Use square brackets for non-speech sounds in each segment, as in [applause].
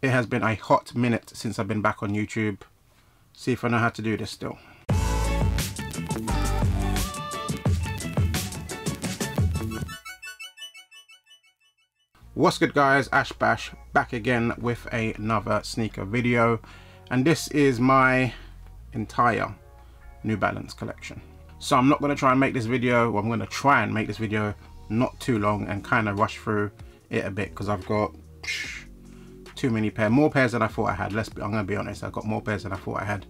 It has been a hot minute since I've been back on YouTube. See if I know how to do this still. What's good guys, Ash Bash back again with another sneaker video and this is my entire New Balance collection. So I'm not going to try and make this video, well, I'm going to try and make this video not too long and kind of rush through it a bit because I've got psh, too many pairs, more pairs than I thought I had. Let's be, I'm to be honest, I've got more pairs than I thought I had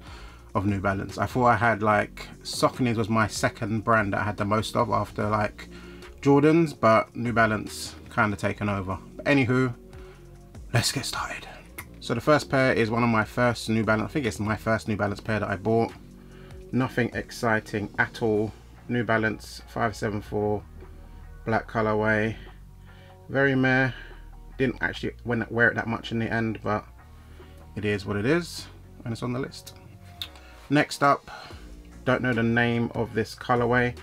of New Balance. I thought I had like, Saucony's was my second brand that I had the most of after like Jordans, but New Balance kind of taken over. But anywho, let's get started. So the first pair is one of my first New Balance, I think it's my first New Balance pair that I bought nothing exciting at all New Balance 574 black colorway very meh didn't actually wear it that much in the end but it is what it is and it's on the list next up don't know the name of this colorway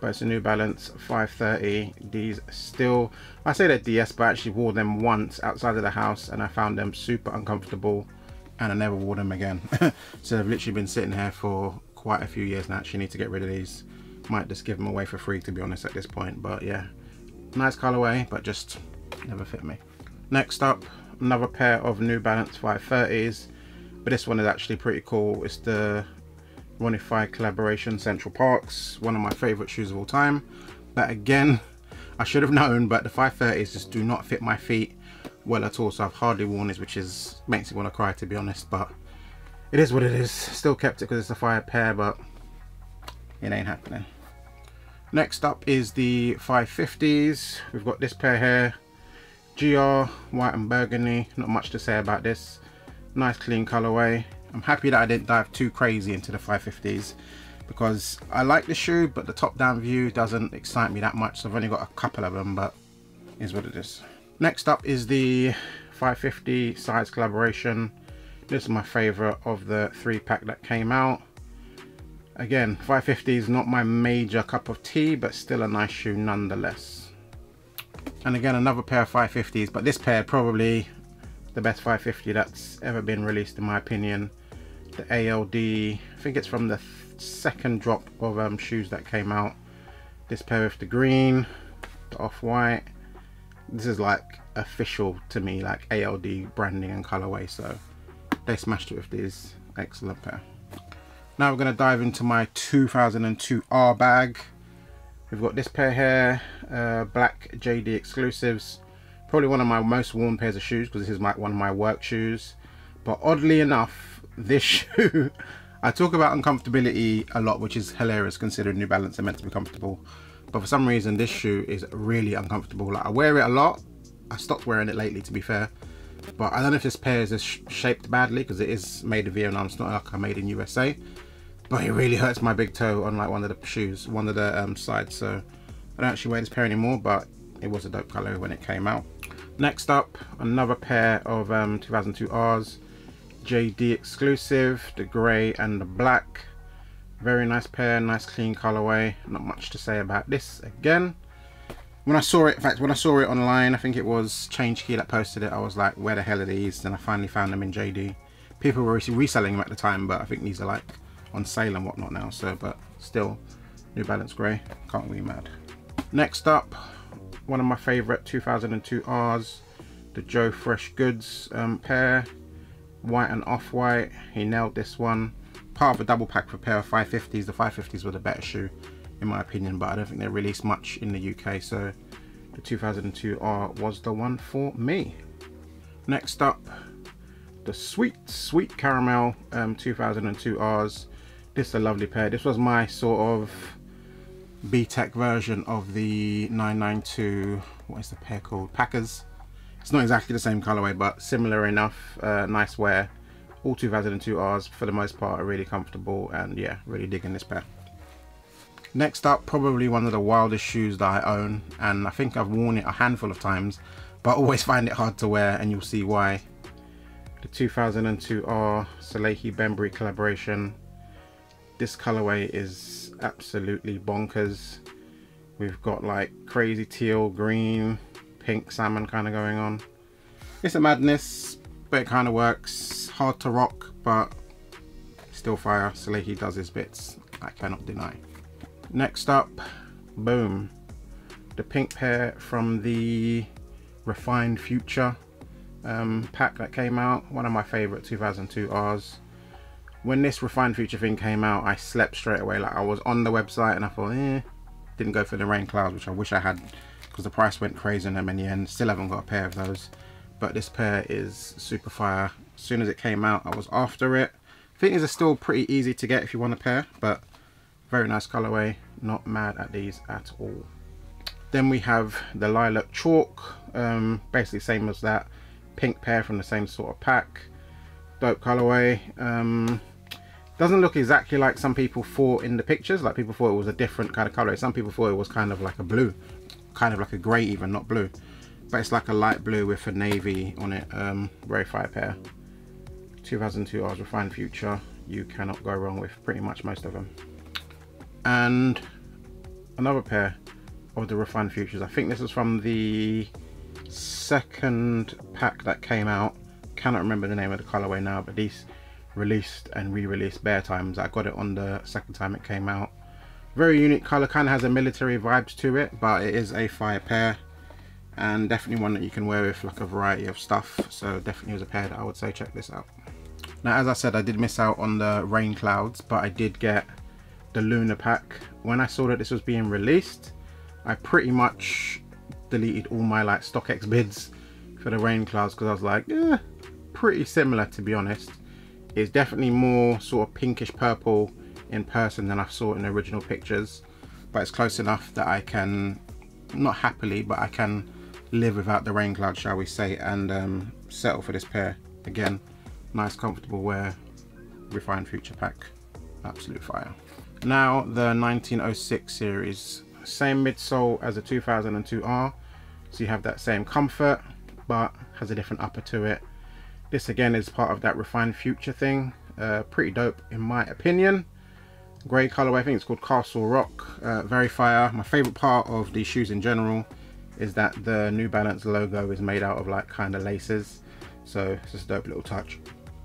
but it's a New Balance 530 these still I say they're DS but I actually wore them once outside of the house and I found them super uncomfortable and I never wore them again [laughs] so they've literally been sitting here for quite a few years now. Actually need to get rid of these. Might just give them away for free to be honest at this point. But yeah, nice colorway, but just never fit me. Next up, another pair of New Balance 530s. But this one is actually pretty cool. It's the Fieg collaboration Central Parks. One of my favorite shoes of all time. But again, [laughs] I should have known, but the 530s just do not fit my feet well at all. So I've hardly worn this, which is makes me want to cry to be honest. But it is what it is. Still kept it because it's a fire pair, but it ain't happening. Next up is the 550s. We've got this pair here. GR, white and burgundy. Not much to say about this. Nice clean colorway. I'm happy that I didn't dive too crazy into the 550s because I like the shoe, but the top down view doesn't excite me that much. So I've only got a couple of them, but is what it is. Next up is the 550 size collaboration this is my favorite of the three pack that came out. Again, 550 is not my major cup of tea, but still a nice shoe nonetheless. And again, another pair of 550s, but this pair probably the best 550 that's ever been released in my opinion. The ALD, I think it's from the second drop of um, shoes that came out. This pair with the green, the off-white. This is like official to me, like ALD branding and colorway, so they smashed it with these excellent pair now we're going to dive into my 2002 R bag we've got this pair here uh, black JD exclusives probably one of my most worn pairs of shoes because this is my one of my work shoes but oddly enough this [laughs] shoe I talk about uncomfortability a lot which is hilarious considering New Balance are meant to be comfortable but for some reason this shoe is really uncomfortable like I wear it a lot I stopped wearing it lately to be fair but I don't know if this pair is sh shaped badly because it is made in Vietnam. It's not like I made in USA. But it really hurts my big toe on like one of the shoes, one of the um, sides. So I don't actually wear this pair anymore, but it was a dope color when it came out. Next up, another pair of um, 2002 R's. JD exclusive, the grey and the black. Very nice pair, nice clean colorway. Not much to say about this again when I saw it, in fact, when I saw it online, I think it was Change Key that posted it. I was like, where the hell are these? And I finally found them in JD. People were reselling them at the time, but I think these are like on sale and whatnot now. So, but still, New Balance Grey. Can't be mad. Next up, one of my favorite 2002 R's, the Joe Fresh Goods um, pair, white and off-white. He nailed this one. Part of a double pack for a pair of 550s. The 550s were the better shoe in my opinion but I don't think they released much in the UK so the 2002 R was the one for me next up the sweet sweet caramel um, 2002 R's this is a lovely pair this was my sort of B-Tech version of the 992 what is the pair called Packers it's not exactly the same colorway but similar enough uh, nice wear all 2002 R's for the most part are really comfortable and yeah really digging this pair Next up, probably one of the wildest shoes that I own, and I think I've worn it a handful of times, but [laughs] always find it hard to wear, and you'll see why. The 2002 R Salehi Bembury collaboration. This colorway is absolutely bonkers. We've got like crazy teal, green, pink salmon kind of going on. It's a madness, but it kind of works. Hard to rock, but still fire. Salehi does his bits. I cannot deny. Next up, boom. The pink pair from the Refined Future um, pack that came out. One of my favorite 2002 Rs. When this Refined Future thing came out, I slept straight away. Like I was on the website and I thought, eh, didn't go for the rain clouds, which I wish I had because the price went crazy on them in the end. Still haven't got a pair of those. But this pair is super fire. As soon as it came out, I was after it. I think these are still pretty easy to get if you want a pair, but very nice colorway. Not mad at these at all. Then we have the Lilac Chalk, um, basically same as that. Pink pair from the same sort of pack. Dope colorway. Um, doesn't look exactly like some people thought in the pictures. Like people thought it was a different kind of color. Some people thought it was kind of like a blue, kind of like a grey even, not blue. But it's like a light blue with a navy on it. Um, very fire pair. 2002 Rs Refined Future. You cannot go wrong with pretty much most of them. And another pair of the Refined Futures. I think this is from the second pack that came out. Cannot remember the name of the colorway now, but these released and re-released bare times. I got it on the second time it came out. Very unique color, kind of has a military vibes to it, but it is a fire pair and definitely one that you can wear with like a variety of stuff. So definitely was a pair that I would say check this out. Now, as I said, I did miss out on the rain clouds, but I did get the Lunar pack. When I saw that this was being released, I pretty much deleted all my like StockX bids for the rain clouds because I was like, yeah, pretty similar to be honest. It's definitely more sort of pinkish purple in person than I saw in the original pictures, but it's close enough that I can, not happily, but I can live without the rain cloud, shall we say, and um, settle for this pair. Again, nice comfortable wear, refined future pack, absolute fire. Now the 1906 series, same midsole as the 2002R, so you have that same comfort, but has a different upper to it. This again is part of that refined future thing, uh, pretty dope in my opinion. Grey colorway, I think it's called Castle Rock, uh, very fire. My favorite part of these shoes in general is that the New Balance logo is made out of like kind of laces, so it's just a dope little touch.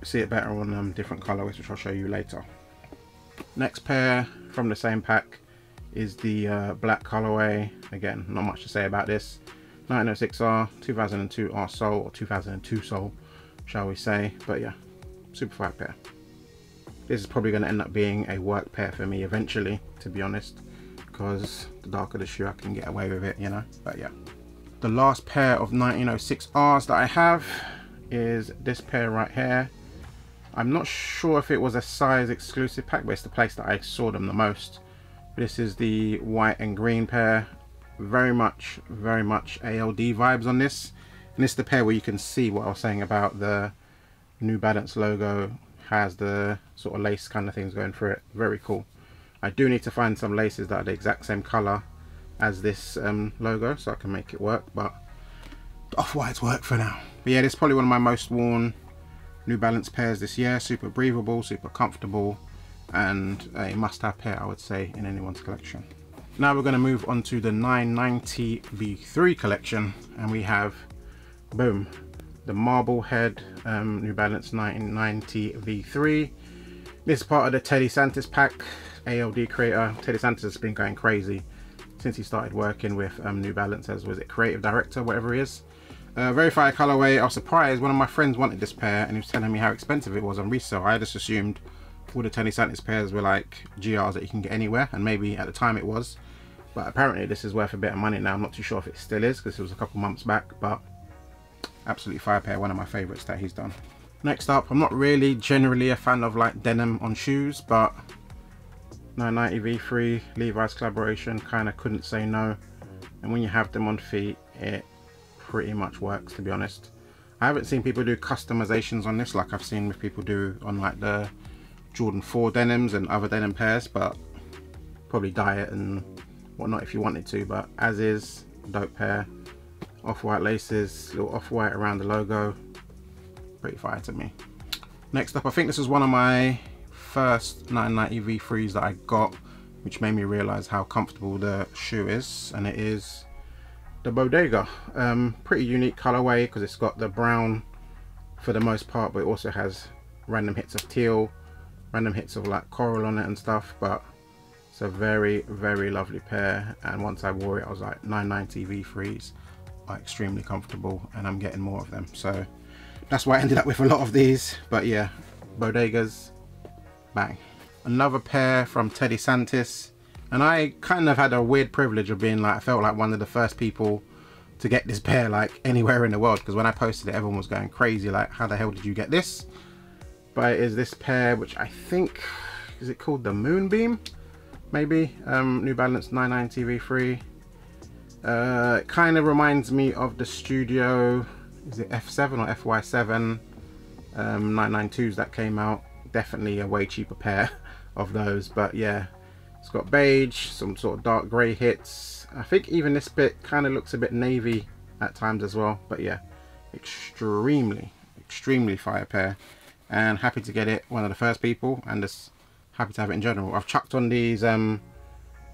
See it better on um, different colorways, which I'll show you later. Next pair from the same pack is the uh, black colorway. Again, not much to say about this. 1906R, 2002R sole, or 2002 sole, shall we say. But yeah, super fire pair. This is probably going to end up being a work pair for me eventually, to be honest. Because the darker the shoe, I can get away with it, you know. But yeah. The last pair of 1906Rs that I have is this pair right here. I'm not sure if it was a size exclusive pack, but it's the place that I saw them the most. This is the white and green pair. Very much, very much ALD vibes on this. And this is the pair where you can see what I was saying about the New Balance logo has the sort of lace kind of things going through it. Very cool. I do need to find some laces that are the exact same color as this um, logo so I can make it work, but off-whites work for now. But yeah, this is probably one of my most worn New Balance pairs this year. Super breathable, super comfortable, and a must-have pair, I would say, in anyone's collection. Now we're going to move on to the 990 V3 collection, and we have, boom, the Marblehead um, New Balance 1990 v3 This is part of the Teddy Santis pack, ALD creator. Teddy Santis has been going crazy since he started working with um, New Balance as was it creative director, whatever he is. Uh, very fire colorway. I was surprised. One of my friends wanted this pair and he was telling me how expensive it was on resale. I just assumed all the Teddy Santis pairs were like GRs that you can get anywhere and maybe at the time it was. But apparently this is worth a bit of money now. I'm not too sure if it still is because it was a couple months back. But absolutely fire pair. One of my favorites that he's done. Next up, I'm not really generally a fan of like denim on shoes, but 990 V3 Levi's collaboration kind of couldn't say no. And when you have them on feet, it pretty much works to be honest. I haven't seen people do customizations on this like I've seen with people do on like the Jordan 4 denims and other denim pairs, but probably dye it and whatnot if you wanted to, but as is, dope pair. Off-white laces, little off-white around the logo. Pretty fire to me. Next up, I think this is one of my first 990 V3s that I got, which made me realize how comfortable the shoe is, and it is the Bodega. Um, pretty unique colorway because it's got the brown for the most part but it also has random hits of teal random hits of like coral on it and stuff but it's a very very lovely pair and once I wore it I was like 990 V3s are extremely comfortable and I'm getting more of them. So that's why I ended up with a lot of these. But yeah bodegas bang. Another pair from Teddy Santis. And I kind of had a weird privilege of being like I felt like one of the first people to get this pair like anywhere in the world. Because when I posted it everyone was going crazy like how the hell did you get this? But it is this pair which I think is it called the Moonbeam? Maybe? Um, New Balance 990 V3 uh, it kind of reminds me of the Studio is it F7 or FY7 um, 992s that came out definitely a way cheaper pair [laughs] of those but yeah it's got beige some sort of dark gray hits I think even this bit kind of looks a bit navy at times as well. But yeah, extremely, extremely fire pair. And happy to get it, one of the first people, and just happy to have it in general. I've chucked on these um,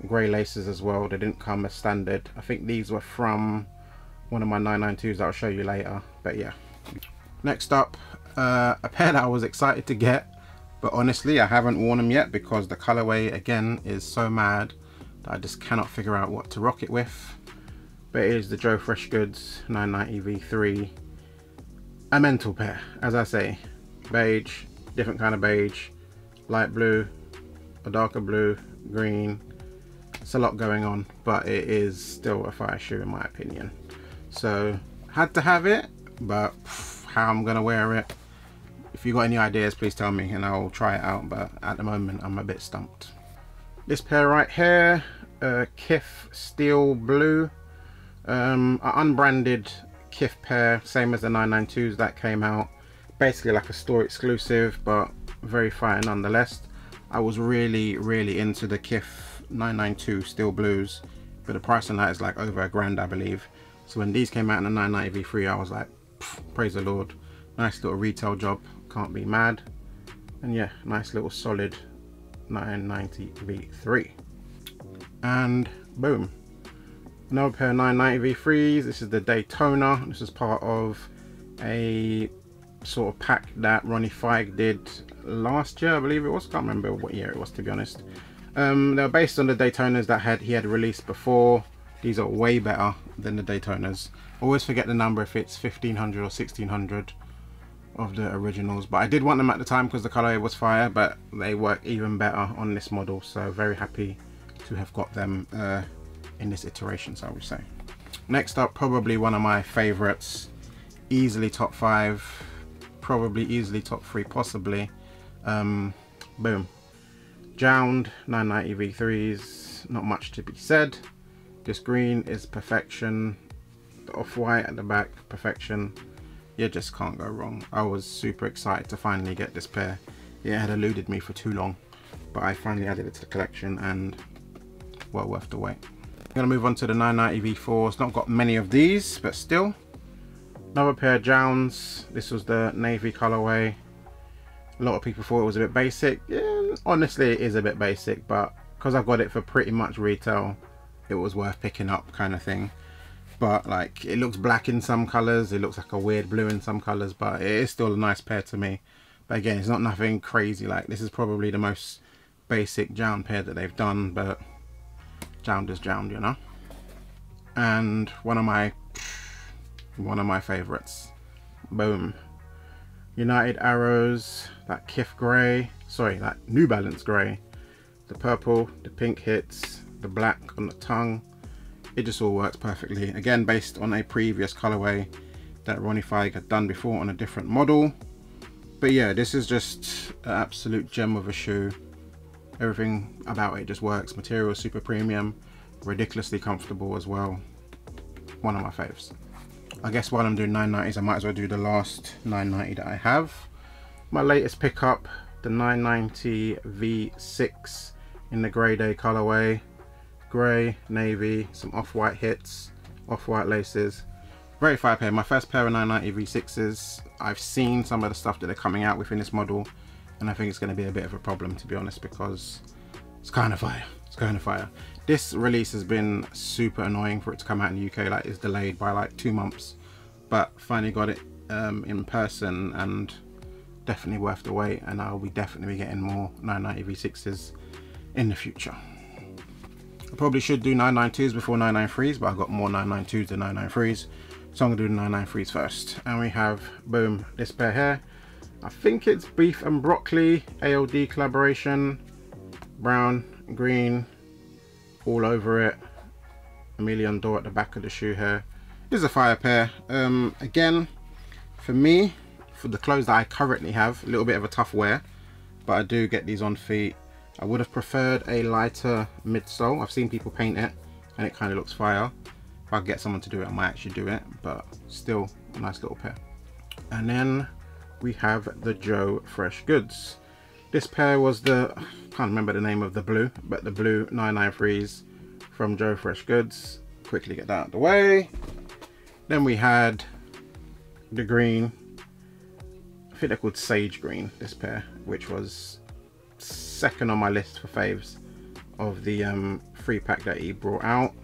grey laces as well. They didn't come as standard. I think these were from one of my 992s that I'll show you later. But yeah. Next up, uh, a pair that I was excited to get. But honestly, I haven't worn them yet because the colorway, again, is so mad that I just cannot figure out what to rock it with. But it is the Joe Fresh Goods 990 V3. A mental pair, as I say. Beige, different kind of beige, light blue, a darker blue, green. It's a lot going on, but it is still a fire shoe in my opinion. So, had to have it, but how I'm gonna wear it. If you got any ideas, please tell me and I'll try it out, but at the moment I'm a bit stumped. This pair right here, uh, Kith Steel Blue, um, an unbranded Kif pair, same as the 992s that came out. Basically like a store exclusive, but very fine nonetheless. I was really, really into the Kith 992 Steel Blues, but the price on that is like over a grand, I believe. So when these came out in the 990 V3, I was like, praise the Lord. Nice little retail job, can't be mad. And yeah, nice little solid 990 V3. And boom. Another pair of 990 V3s. This is the Daytona. This is part of a sort of pack that Ronnie Fieg did last year, I believe it was. Can't remember what year it was to be honest. Um, they're based on the Daytonas that had he had released before. These are way better than the Daytonas. Always forget the number if it's 1500 or 1600 of the originals but I did want them at the time because the color was fire but they work even better on this model so very happy to have got them uh, in this iteration so I would say next up probably one of my favorites easily top five probably easily top three possibly um, boom Jound 990 V3s not much to be said this green is perfection the off-white at the back perfection you just can't go wrong. I was super excited to finally get this pair. It had eluded me for too long, but I finally added it to the collection and well worth the wait. I'm gonna move on to the 990 V4. It's not got many of these, but still. Another pair of Jounds. This was the navy colorway. A lot of people thought it was a bit basic. Yeah, honestly, it is a bit basic, but because I got it for pretty much retail, it was worth picking up kind of thing. But like it looks black in some colors it looks like a weird blue in some colors but it is still a nice pair to me. But again it's not nothing crazy like this is probably the most basic Jound pair that they've done but Jound is Jound you know? And one of my one of my favorites boom. United Arrows that Kith grey sorry that New Balance grey the purple the pink hits the black on the tongue it just all works perfectly. Again, based on a previous colorway that Ronnie Fieg had done before on a different model. But yeah, this is just an absolute gem of a shoe. Everything about it just works. Material super premium, ridiculously comfortable as well. One of my faves. I guess while I'm doing 990s, I might as well do the last 990 that I have. My latest pickup, the 990 V6 in the grey day colorway grey, navy, some off-white hits, off-white laces. Very fire pair. My first pair of 990 V6s. I've seen some of the stuff that they're coming out with in this model and I think it's going to be a bit of a problem to be honest because it's kind of fire. It's kind of fire. This release has been super annoying for it to come out in the UK. Like it's delayed by like two months but finally got it um, in person and definitely worth the wait and I'll be definitely getting more 990 V6s in the future. I probably should do 992s before 993s but I've got more 992s than 993s so I'm to do the 993s first. And we have boom this pair here. I think it's beef and broccoli ALD collaboration. Brown green all over it. Aime Leon Dore at the back of the shoe here. This is a fire pair. Um, again for me for the clothes that I currently have a little bit of a tough wear but I do get these on feet. I would have preferred a lighter midsole. I've seen people paint it and it kind of looks fire. If I get someone to do it I might actually do it but still a nice little pair. And then we have the Joe Fresh Goods. This pair was the I can't remember the name of the blue but the blue 993s from Joe Fresh Goods. Quickly get that out of the way. Then we had the green I think they're called Sage Green, this pair, which was second on my list for faves of the um, free pack that he brought out.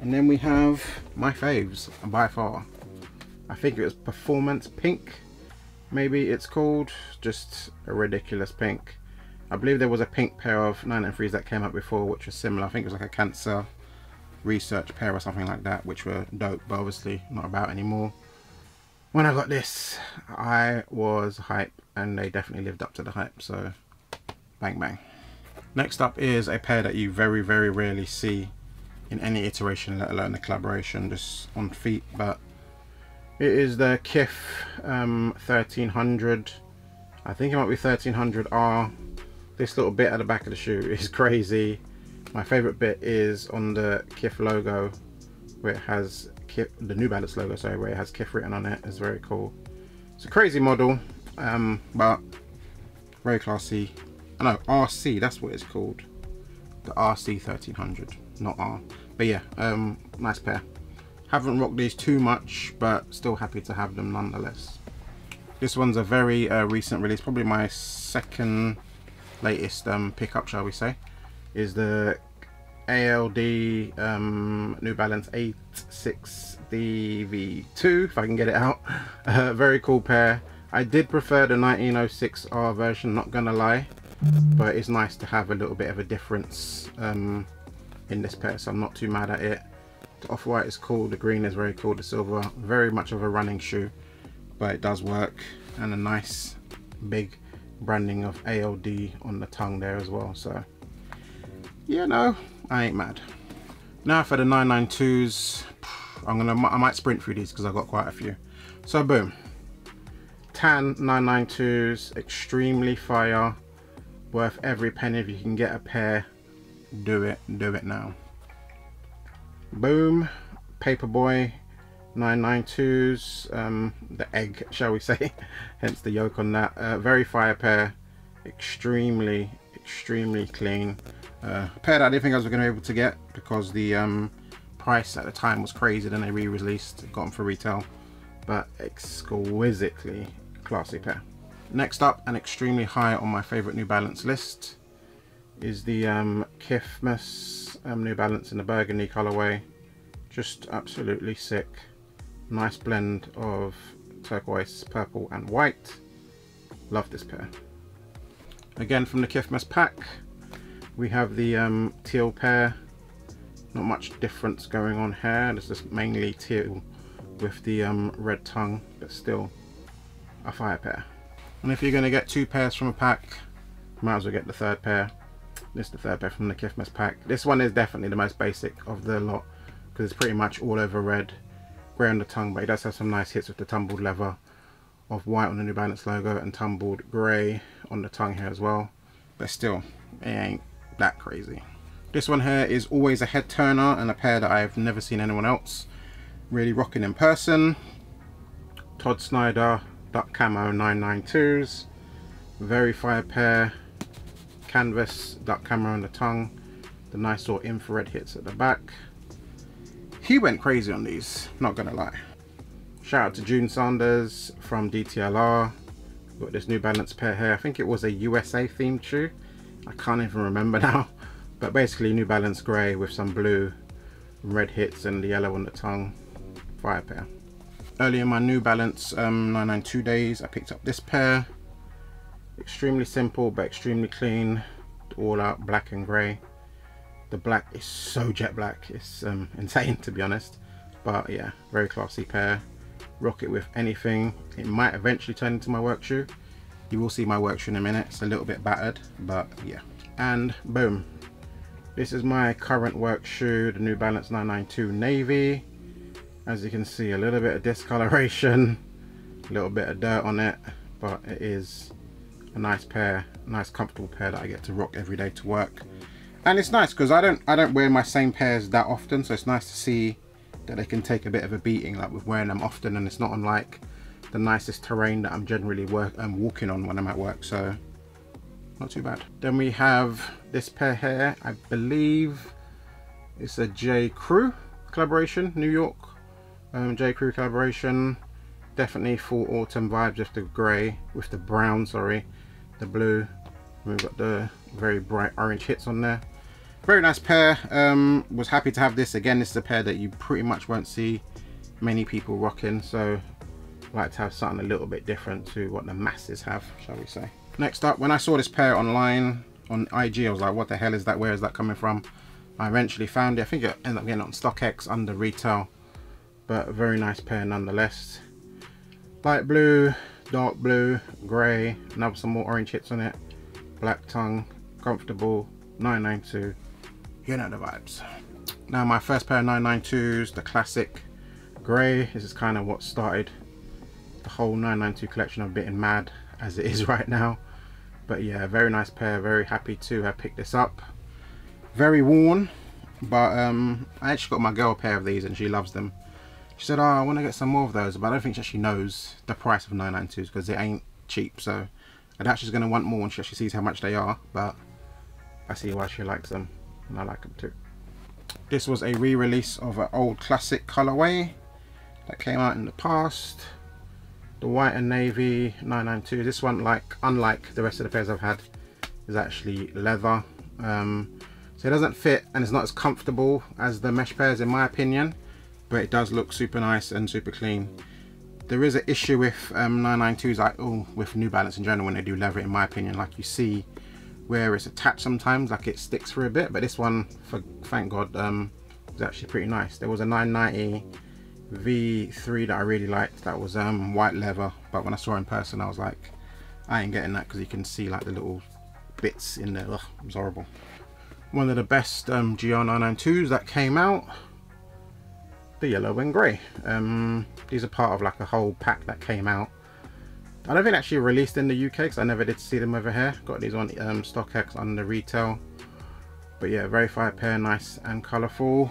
And then we have my faves by far. I think it was Performance Pink, maybe it's called. Just a ridiculous pink. I believe there was a pink pair of 993s that came out before, which was similar. I think it was like a cancer research pair or something like that, which were dope, but obviously not about anymore when I got this, I was hype and they definitely lived up to the hype. So bang, bang. Next up is a pair that you very, very rarely see in any iteration, let alone a collaboration, just on feet. But it is the Kif um, 1300. I think it might be 1300R. This little bit at the back of the shoe is [laughs] crazy. My favorite bit is on the Kif logo where it has Kith, the New Balance logo, sorry, where it has Kith written on it. It's very cool. It's a crazy model, um, but very classy. I know RC, that's what it's called. The RC 1300, not R. But yeah, um, nice pair. Haven't rocked these too much, but still happy to have them nonetheless. This one's a very uh, recent release, probably my second latest um, pickup, shall we say, is the ALD um, New Balance 86DV2 if I can get it out. [laughs] Uh, very cool pair. I did prefer the 1906R version not gonna lie but it's nice to have a little bit of a difference um, in this pair so I'm not too mad at it. The off-white is cool the green is very cool the silver very much of a running shoe but it does work and a nice big branding of ALD on the tongue there as well so yeah no I ain't mad. Now for the 992s, I'm gonna I might sprint through these because I've got quite a few. So boom. Tan 992s, extremely fire, worth every penny if you can get a pair. Do it, do it now. Boom, Paperboy 992s, um, the egg, [laughs] shall we say, hence the yoke on that. Uh, very fire pair, extremely, extremely clean. Uh, a pair that I didn't think I was going to be able to get because the um, price at the time was crazy. Then they re-released, got them for retail, but exquisitely classy pair. Next up, and extremely high on my favorite New Balance list, is the um, Kithmas um, New Balance in the burgundy colorway. Just absolutely sick. Nice blend of turquoise, purple, and white. Love this pair. Again from the Kithmas pack, we have the um, teal pair not much difference going on here. This is mainly teal with the um, red tongue but still a fire pair and if you're going to get two pairs from a pack might as well get the third pair this is the third pair from the Kithmas pack. This one is definitely the most basic of the lot because it's pretty much all over red grey on the tongue but it does have some nice hits with the tumbled leather of white on the New Balance logo and tumbled grey on the tongue here as well. But still it ain't that crazy. This one here is always a head turner and a pair that I've never seen anyone else really rocking in person. Todd Snyder Duck Camo 992s. Very fire pair. Canvas Duck Camo on the tongue. The nice little infrared hits at the back. He went crazy on these, not gonna lie. Shout out to June Sanders from DTLR. Got this New Balance pair here. I think it was a USA themed shoe. I can't even remember [laughs] now. But basically New Balance grey with some blue red hits and the yellow on the tongue. Fire pair. Early in my New Balance um, 992 days I picked up this pair. Extremely simple but extremely clean. All out black and grey. The black is so jet black it's um, [laughs] insane to be honest. But yeah very classy pair. Rock it with anything. It might eventually turn into my work shoe you will see my work shoe in a minute. It's a little bit battered but yeah. And boom. This is my current work shoe the New Balance 992 navy. As you can see a little bit of discoloration a little bit of dirt on it but it is a nice pair nice comfortable pair that I get to rock every day to work. And it's nice because I don't I don't wear my same pairs that often so it's nice to see that they can take a bit of a beating like with wearing them often and it's not on like the nicest terrain that I'm generally work um, walking on when I'm at work so not too bad then we have this pair here I believe it's a J Crew collaboration New York um, J. Crew collaboration. Definitely full autumn vibes with the grey, with the brown, sorry, the blue. We've got the very bright orange hits on there. Very nice pair. Um, was happy to have this. Again, this is a pair that you pretty much won't see many people rocking. So like to have something a little bit different to what the masses have, shall we say. Next up, when I saw this pair online on IG, I was like, what the hell is that? Where is that coming from? I eventually found it. I think it ended up getting on StockX under retail but a very nice pair nonetheless light blue dark blue grey have some more orange hits on it black tongue comfortable 992 you know the vibes now my first pair of 992s the classic grey this is kind of what started the whole 992 collection of bit mad as it is [laughs] right now but yeah very nice pair very happy to have picked this up very worn but um, I actually got my girl a pair of these and she loves them she said, oh, I want to get some more of those, but I don't think she actually knows the price of 992s because it ain't cheap. So I doubt she's going to want more when she actually sees how much they are, but I see why she likes them, and I like them too. This was a re-release of an old classic colorway that came out in the past. The white and navy 992. This one, like unlike the rest of the pairs I've had, is actually leather. Um, so it doesn't fit and it's not as comfortable as the mesh pairs in my opinion but it does look super nice and super clean there is an issue with um, 992s like oh with New Balance in general when they do leather in my opinion like you see where it's attached sometimes like it sticks for a bit but this one for thank god um is actually pretty nice there was a 990 v3 that I really liked that was um white leather but when I saw in person I was like I ain't getting that because you can see like the little bits in there Ugh, it was horrible one of the best um, GR 992s that came out the yellow and grey. Um, these are part of like a whole pack that came out. I don't think actually released in the UK because I never did see them over here. Got these on um, StockX the retail. But yeah, very verified pair, nice and colourful.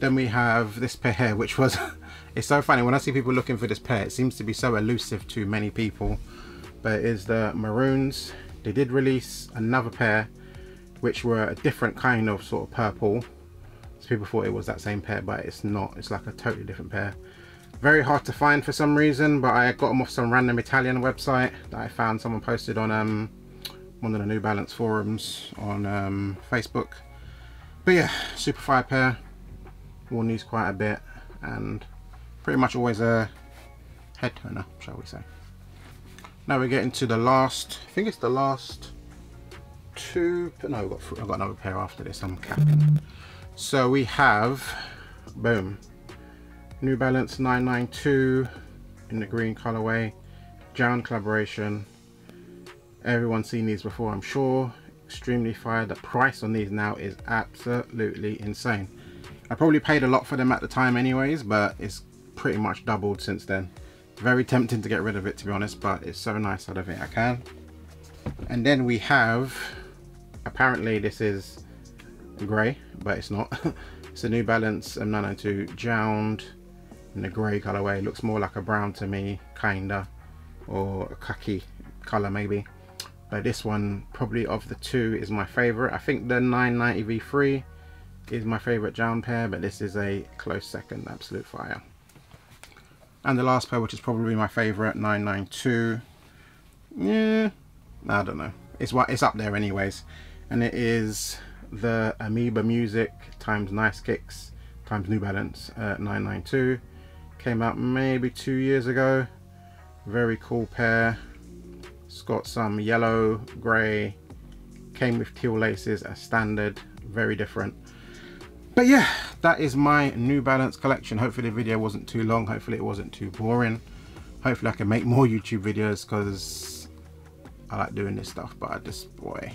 Then we have this pair here, which was, [laughs] it's so funny when I see people looking for this pair, it seems to be so elusive to many people. But it is the Maroons. They did release another pair, which were a different kind of sort of purple so people thought it was that same pair, but it's not. It's like a totally different pair. Very hard to find for some reason, but I got them off some random Italian website that I found someone posted on um, one of the New Balance forums on um, Facebook. But yeah, super fire pair. Worn these quite a bit and pretty much always a head turner, shall we say. Now we're getting to the last, I think it's the last two, no, I've got, I've got another pair after this, I'm capping. So we have, boom, New Balance 992 in the green colorway, Jound collaboration. Everyone's seen these before, I'm sure. Extremely fire. The price on these now is absolutely insane. I probably paid a lot for them at the time anyways, but it's pretty much doubled since then. Very tempting to get rid of it to be honest, but it's so nice I don't think I can. And then we have, apparently this is grey, but it's not. [laughs] it's a New Balance M992 Jound in the grey colourway. Looks more like a brown to me, kinda, or a khaki colour maybe. But this one, probably of the two, is my favourite. I think the 990 V3 is my favourite Jound pair, but this is a close second, absolute fire. And the last pair, which is probably my favourite, 992. Yeah, I don't know. It's what it's up there anyways. And it is the Amoeba Music times Nice Kicks times New Balance uh, 992 came out maybe two years ago very cool pair it's got some yellow grey came with teal laces as standard very different but yeah that is my new balance collection hopefully the video wasn't too long hopefully it wasn't too boring hopefully i can make more youtube videos because i like doing this stuff but i just boy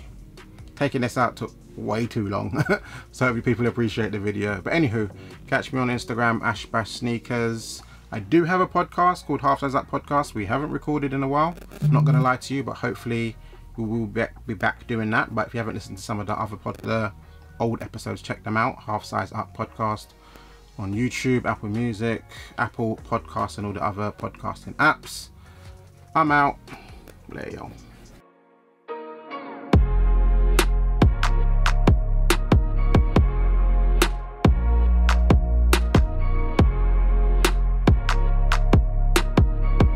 taking this out took way too long [laughs] so hopefully people appreciate the video but anywho catch me on instagram ashbash sneakers I do have a podcast called Half Size Up Podcast. We haven't recorded in a while. I'm not to lie to you, but hopefully we will be back doing that. But if you haven't listened to some of the other pod, the old episodes, check them out. Half Size Up Podcast on YouTube, Apple Music, Apple Podcasts, and all the other podcasting apps. I'm out. Later.